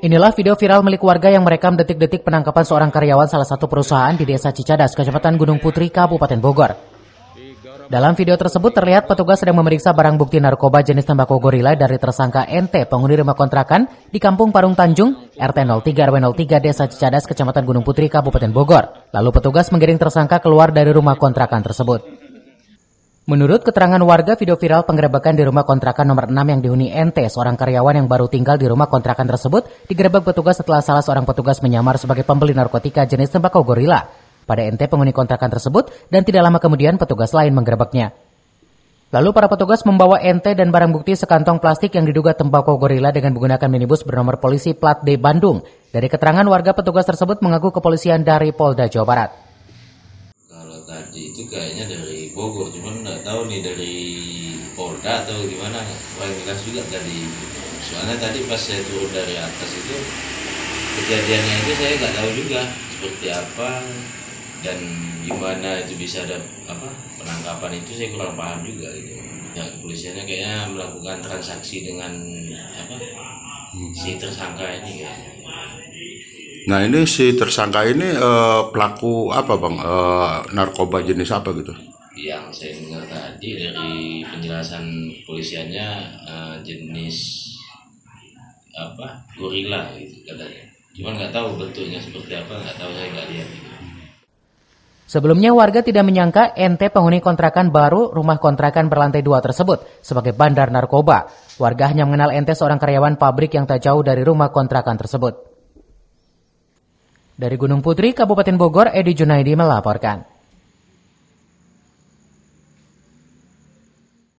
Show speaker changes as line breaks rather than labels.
Inilah video viral milik warga yang merekam detik-detik penangkapan seorang karyawan salah satu perusahaan di Desa Cicadas, Kecamatan Gunung Putri, Kabupaten Bogor. Dalam video tersebut terlihat petugas sedang memeriksa barang bukti narkoba jenis tembakau gorila dari tersangka NT penghuni rumah kontrakan di Kampung Parung Tanjung, RT 03 RW 03 Desa Cicadas, Kecamatan Gunung Putri, Kabupaten Bogor. Lalu petugas mengiring tersangka keluar dari rumah kontrakan tersebut. Menurut keterangan warga, video viral penggerebekan di rumah kontrakan nomor 6 yang dihuni NT, seorang karyawan yang baru tinggal di rumah kontrakan tersebut, digerebek petugas setelah salah seorang petugas menyamar sebagai pembeli narkotika jenis tembakau gorila. Pada NT penghuni kontrakan tersebut, dan tidak lama kemudian petugas lain menggerebeknya. Lalu para petugas membawa NT dan barang bukti sekantong plastik yang diduga tembakau gorila dengan menggunakan minibus bernomor polisi plat D Bandung. Dari keterangan warga petugas tersebut mengaku kepolisian dari Polda Jawa Barat
tadi itu kayaknya dari Bogor cuman nggak tahu nih dari Polda atau gimana paling jelas juga tadi soalnya tadi pas saya turun dari atas itu kejadiannya itu saya nggak tahu juga seperti apa dan gimana itu bisa ada apa penangkapan itu saya kurang paham juga gitu ya kepolisiannya kayaknya melakukan transaksi dengan apa si tersangka ini kayaknya
Nah ini si tersangka ini uh, pelaku apa bang? Uh, narkoba jenis apa gitu?
Yang saya dengar tadi dari penjelasan polisiannya uh, jenis apa gorila gitu katanya. Cuman nggak tahu bentuknya seperti apa, nggak tahu saya nggak lihat. Gitu.
Sebelumnya warga tidak menyangka NT penghuni kontrakan baru rumah kontrakan berlantai dua tersebut sebagai bandar narkoba. Warga hanya mengenal NT seorang karyawan pabrik yang tak jauh dari rumah kontrakan tersebut. Dari Gunung Putri, Kabupaten Bogor, Edi Junaidi melaporkan.